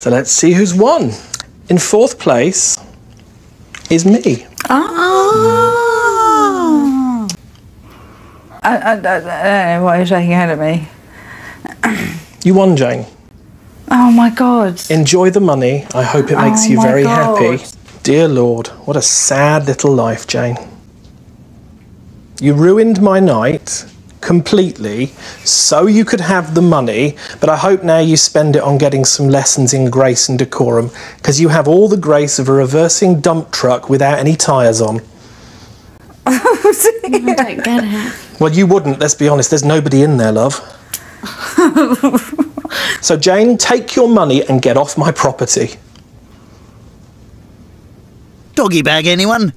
So let's see who's won. In fourth place is me. Oh. I, I, I, I don't know why you're shaking your head at me. You won, Jane. Oh my god. Enjoy the money. I hope it makes Oh you very God. happy. Dear Lord, what a sad little life, Jane. You ruined my night completely so you could have the money, but I hope now you spend it on getting some lessons in grace and decorum because you have all the grace of a reversing dump truck without any tyres on. I don't get it. Well, you wouldn't, let's be honest, there's nobody in there, love. so, Jane, take your money and get off my property. Doggy bag, anyone?